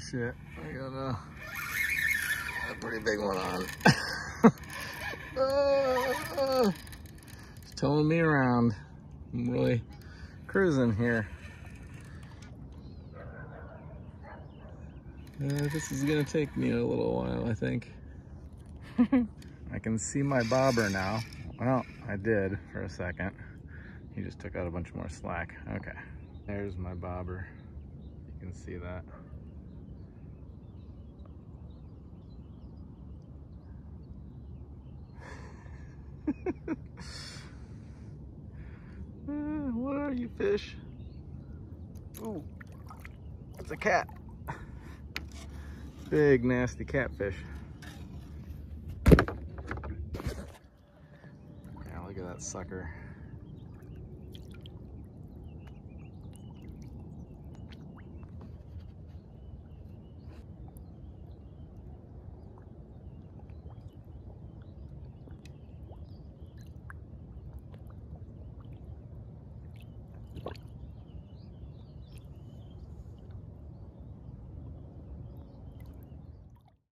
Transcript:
shit. I got a, a pretty big one on. uh, it's towing me around. I'm really cruising here. Uh, this is gonna take me a little while, I think. I can see my bobber now. Well, I did for a second. He just took out a bunch more slack. Okay, there's my bobber. You can see that. what are you fish? Ooh, it's a cat. Big nasty catfish. Yeah, look at that sucker.